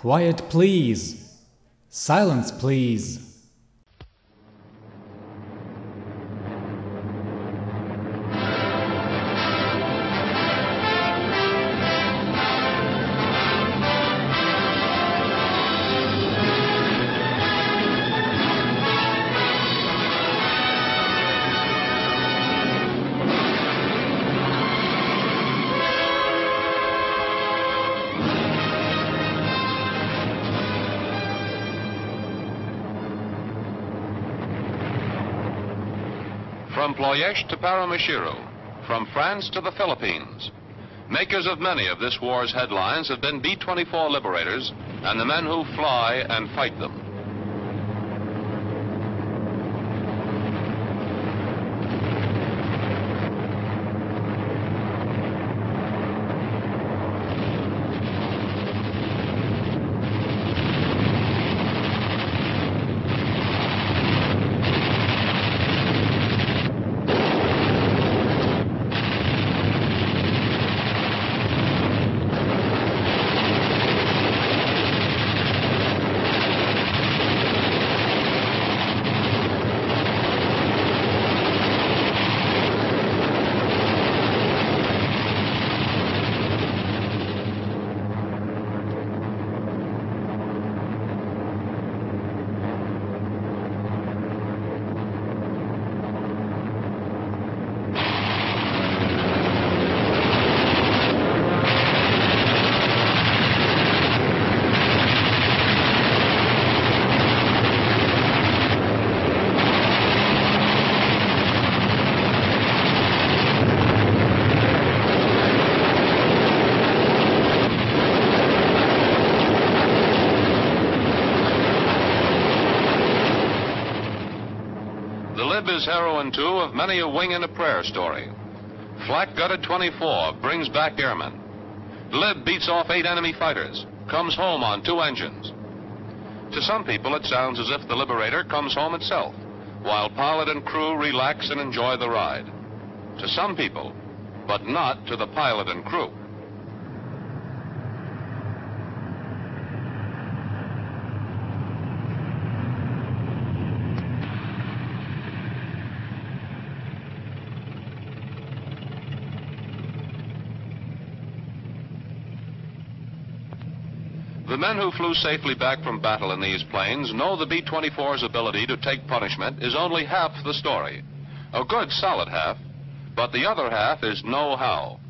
Quiet, please. Silence, please. From Ploiești to Paramushiru, from France to the Philippines. Makers of many of this war's headlines have been B-24 liberators and the men who fly and fight them. The Lib is heroine, too, of many a wing and a prayer story. Flak gutted 24 brings back airmen. Lib beats off eight enemy fighters, comes home on two engines. To some people, it sounds as if the Liberator comes home itself, while pilot and crew relax and enjoy the ride. To some people, but not to the pilot and crew. The men who flew safely back from battle in these planes know the B 24's ability to take punishment is only half the story. A good solid half, but the other half is know how.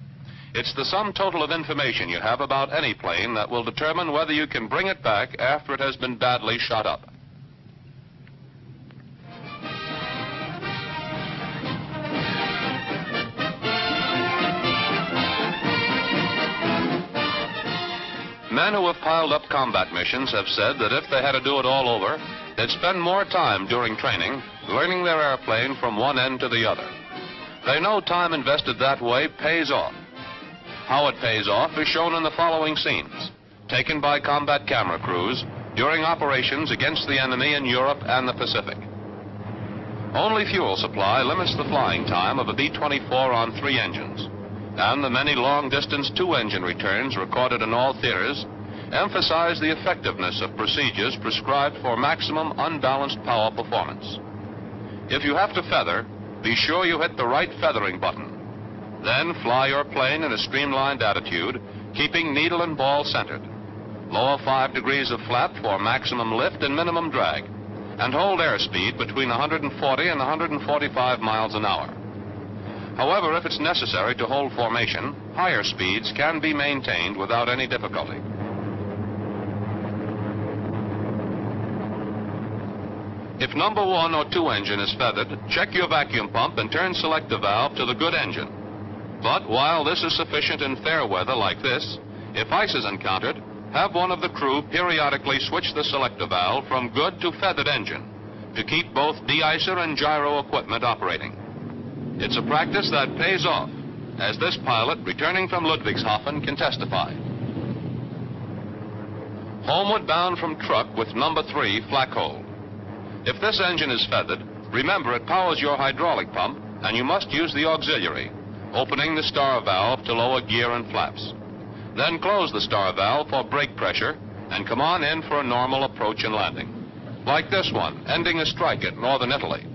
It's the sum total of information you have about any plane that will determine whether you can bring it back after it has been badly shot up. Men who have piled up combat missions have said that if they had to do it all over, they'd spend more time during training learning their airplane from one end to the other. They know time invested that way pays off. How it pays off is shown in the following scenes, taken by combat camera crews during operations against the enemy in Europe and the Pacific. Only fuel supply limits the flying time of a B-24 on three engines, and the many long-distance two-engine returns recorded in all theaters emphasize the effectiveness of procedures prescribed for maximum unbalanced power performance. If you have to feather, be sure you hit the right feathering button. Then fly your plane in a streamlined attitude, keeping needle and ball centered. Lower 5 degrees of flap for maximum lift and minimum drag, and hold airspeed between 140 and 145 miles an hour. However, if it's necessary to hold formation, higher speeds can be maintained without any difficulty. If number one or two engine is feathered, check your vacuum pump and turn selector valve to the good engine. But while this is sufficient in fair weather like this, if ice is encountered, have one of the crew periodically switch the selector valve from good to feathered engine to keep both de-icer and gyro equipment operating. It's a practice that pays off, as this pilot returning from Ludwigshafen can testify. Homeward bound from Truk with number three Flackhole. If this engine is feathered, remember it powers your hydraulic pump, and you must use the auxiliary, opening the star valve to lower gear and flaps. Then close the star valve for brake pressure and come on in for a normal approach and landing. Like this one, ending a strike at northern Italy.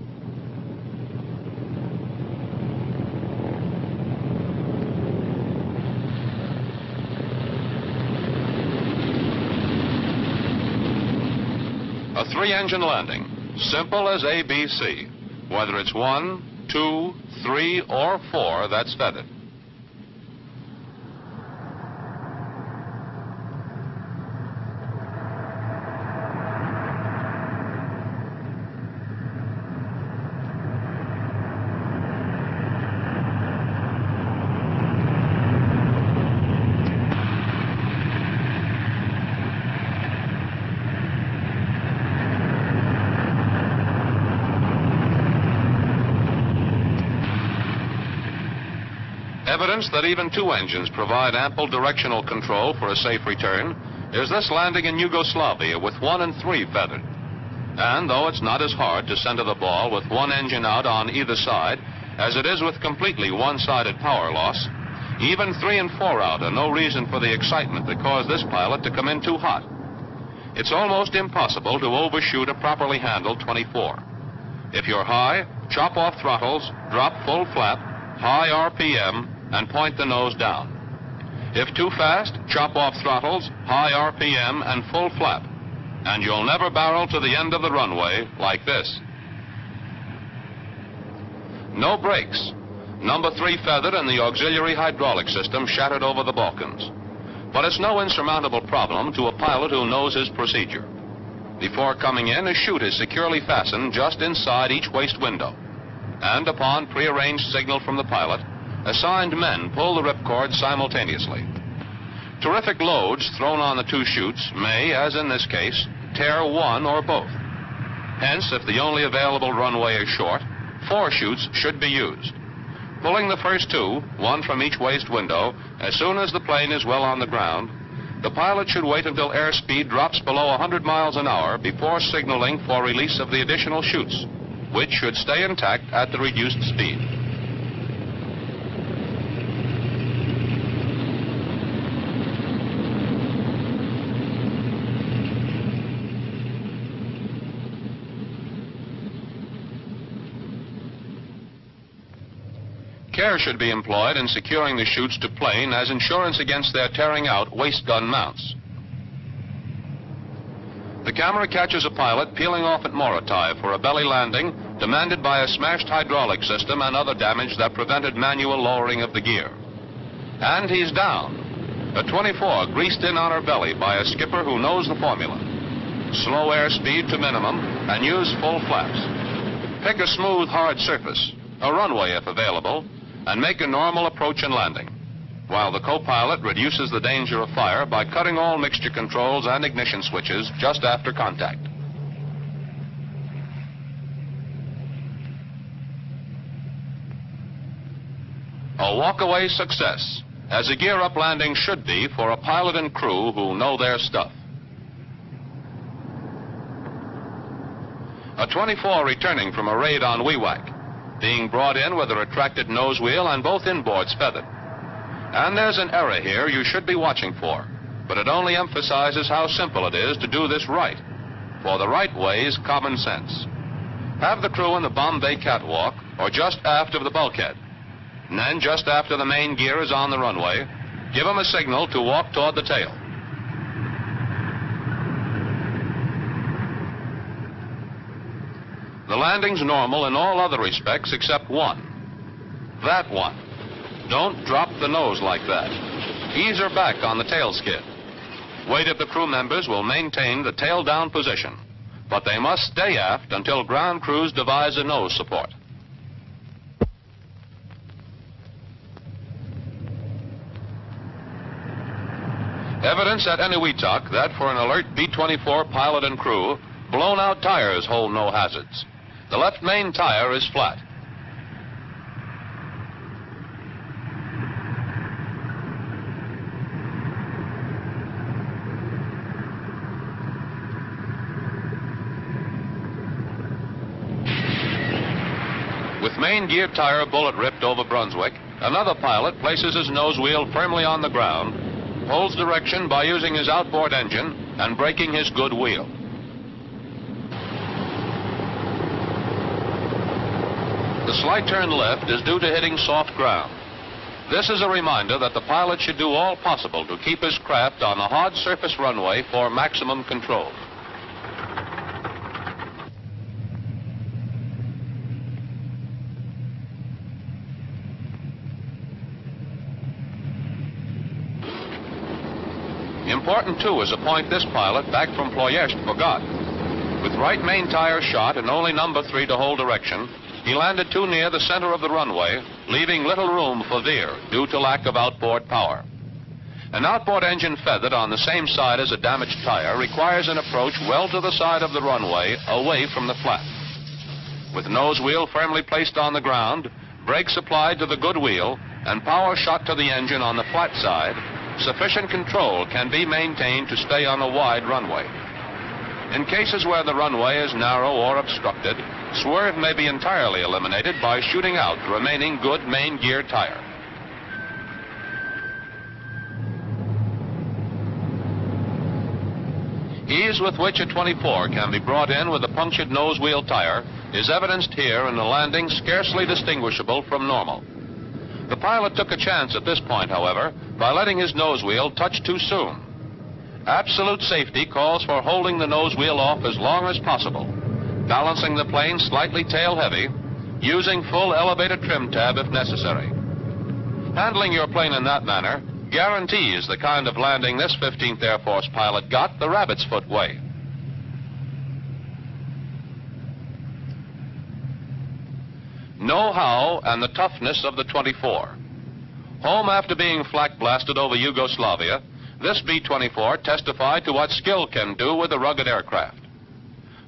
Three-engine landing, simple as ABC. Whether it's one, two, three, or four, that's feathered. Evidence that even two engines provide ample directional control for a safe return is this landing in Yugoslavia with one and three feathered. And though it's not as hard to center the ball with one engine out on either side as it is with completely one-sided power loss, even three and four out are no reason for the excitement that caused this pilot to come in too hot. It's almost impossible to overshoot a properly handled 24. If you're high, chop off throttles, drop full flap, high RPM, and point the nose down. If too fast, chop off throttles, high RPM, and full flap. And you'll never barrel to the end of the runway like this. No brakes. Number three feathered and the auxiliary hydraulic system shattered over the Balkans. But it's no insurmountable problem to a pilot who knows his procedure. Before coming in, a chute is securely fastened just inside each waist window. And upon prearranged signal from the pilot, assigned men pull the ripcord simultaneously. Terrific loads thrown on the two chutes may, as in this case, tear one or both. Hence, if the only available runway is short, four chutes should be used. Pulling the first two, one from each waist window, as soon as the plane is well on the ground, the pilot should wait until airspeed drops below 100 miles an hour before signaling for release of the additional chutes, which should stay intact at the reduced speed. Care should be employed in securing the chutes to plane as insurance against their tearing out waist gun mounts. The camera catches a pilot peeling off at Morotai for a belly landing demanded by a smashed hydraulic system and other damage that prevented manual lowering of the gear. And he's down. A 24 greased in on her belly by a skipper who knows the formula. Slow airspeed to minimum and use full flaps. Pick a smooth, hard surface, a runway if available, and make a normal approach and landing, while the co-pilot reduces the danger of fire by cutting all mixture controls and ignition switches just after contact. A walkaway success, as a gear-up landing should be for a pilot and crew who know their stuff. A 24 returning from a raid on Wewak being brought in with a retracted nose wheel and both inboards feathered. And there's an error here you should be watching for, but it only emphasizes how simple it is to do this right. For the right way is common sense. Have the crew in the bomb bay catwalk or just aft of the bulkhead. And then just after the main gear is on the runway, give them a signal to walk toward the tail. The landing's normal in all other respects except one. That one. Don't drop the nose like that. Ease her back on the tail skid. Wait if the crew members will maintain the tail down position, but they must stay aft until ground crews devise a nose support. Evidence at Eniwetok that for an alert B-24 pilot and crew, blown out tires hold no hazards. The left main tire is flat. With main gear tire bullet ripped over Brunswick, another pilot places his nose wheel firmly on the ground, holds direction by using his outboard engine, and braking his good wheel. The slight turn left is due to hitting soft ground. This is a reminder that the pilot should do all possible to keep his craft on a hard surface runway for maximum control. Important, too, is a point this pilot back from Ploiești forgot. With right main tire shot and only number three to hold direction, he landed too near the center of the runway, leaving little room for veer due to lack of outboard power. An outboard engine feathered on the same side as a damaged tire requires an approach well to the side of the runway, away from the flat. With nose wheel firmly placed on the ground, brakes applied to the good wheel, and power shot to the engine on the flat side, sufficient control can be maintained to stay on a wide runway. In cases where the runway is narrow or obstructed, swerve may be entirely eliminated by shooting out the remaining good main gear tire. Ease with which a 24 can be brought in with a punctured nose wheel tire is evidenced here in a landing scarcely distinguishable from normal. The pilot took a chance at this point, however, by letting his nose wheel touch too soon. Absolute safety calls for holding the nose wheel off as long as possible, balancing the plane slightly tail heavy, using full elevator trim tab if necessary. Handling your plane in that manner guarantees the kind of landing this 15th Air Force pilot got the rabbit's foot way. Know-how and the toughness of the 24. Home after being flak blasted over Yugoslavia, this B-24 testified to what skill can do with a rugged aircraft.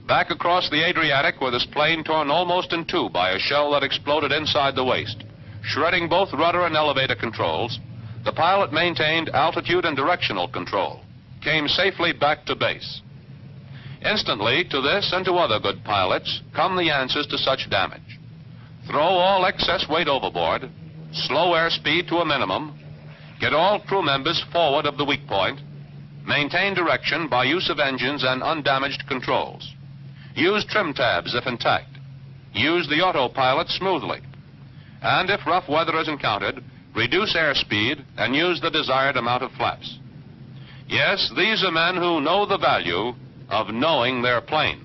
Back across the Adriatic with his plane torn almost in two by a shell that exploded inside the waist, shredding both rudder and elevator controls, the pilot maintained altitude and directional control, came safely back to base. Instantly, to this and to other good pilots, come the answers to such damage. Throw all excess weight overboard, slow airspeed to a minimum, get all crew members forward of the weak point, maintain direction by use of engines and undamaged controls. Use trim tabs if intact. Use the autopilot smoothly. And if rough weather is encountered, reduce airspeed and use the desired amount of flaps. Yes, these are men who know the value of knowing their plane.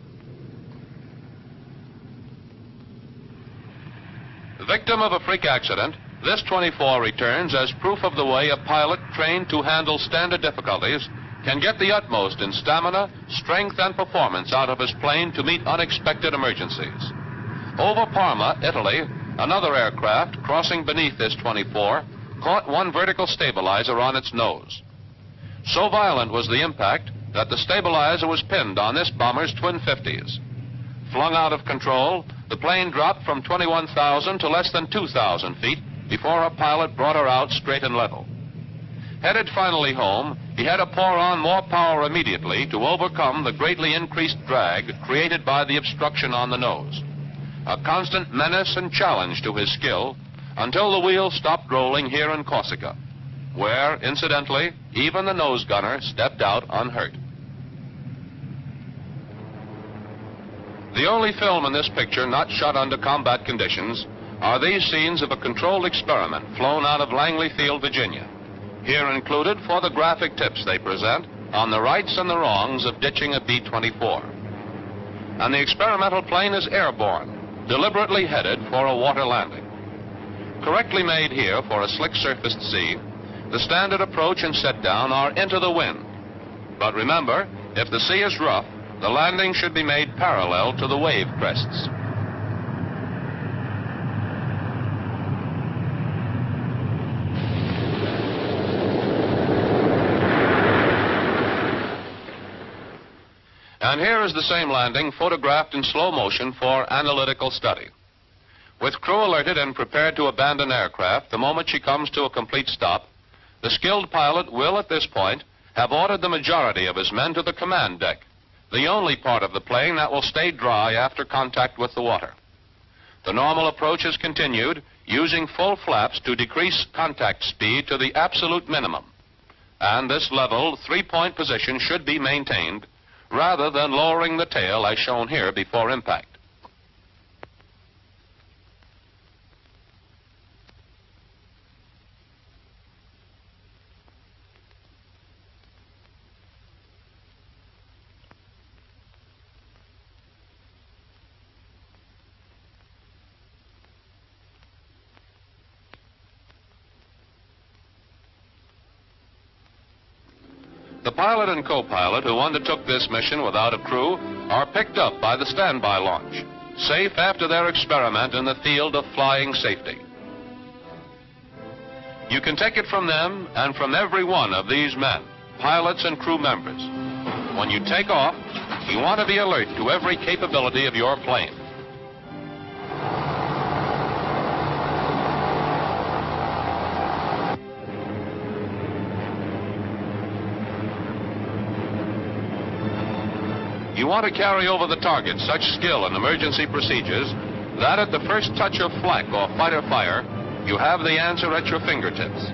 Victim of a freak accident, this 24 returns as proof of the way a pilot trained to handle standard difficulties can get the utmost in stamina, strength, and performance out of his plane to meet unexpected emergencies. Over Parma, Italy, another aircraft crossing beneath this 24 caught one vertical stabilizer on its nose. So violent was the impact that the stabilizer was pinned on this bomber's twin 50s. Flung out of control, the plane dropped from 21,000 to less than 2,000 feet before a pilot brought her out straight and level. Headed finally home, he had to pour on more power immediately to overcome the greatly increased drag created by the obstruction on the nose. A constant menace and challenge to his skill until the wheel stopped rolling here in Corsica, where, incidentally, even the nose gunner stepped out unhurt. The only film in this picture not shot under combat conditions are these scenes of a controlled experiment flown out of Langley Field, Virginia. Here included for the graphic tips they present on the rights and the wrongs of ditching a B-24. And the experimental plane is airborne, deliberately headed for a water landing. Correctly made here for a slick surfaced sea, the standard approach and set down are into the wind. But remember, if the sea is rough, the landing should be made parallel to the wave crests. And here is the same landing photographed in slow motion for analytical study. With crew alerted and prepared to abandon aircraft the moment she comes to a complete stop, the skilled pilot will at this point have ordered the majority of his men to the command deck, the only part of the plane that will stay dry after contact with the water. The normal approach is continued using full flaps to decrease contact speed to the absolute minimum. And this level three-point position should be maintained rather than lowering the tail as shown here before impact. The pilot and co-pilot who undertook this mission without a crew are picked up by the standby launch, safe after their experiment in the field of flying safety. You can take it from them and from every one of these men, pilots and crew members. When you take off, you want to be alert to every capability of your plane. You want to carry over the target such skill in emergency procedures that at the first touch of flak or fighter fire, you have the answer at your fingertips.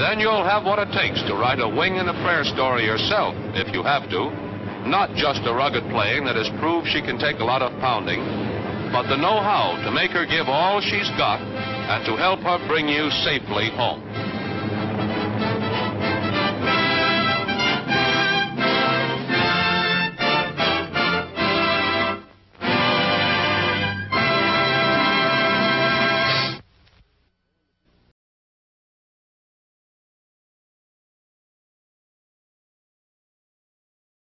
Then you'll have what it takes to write a wing and a prayer story yourself, if you have to. Not just a rugged plane that has proved she can take a lot of pounding, but the know-how to make her give all she's got and to help her bring you safely home.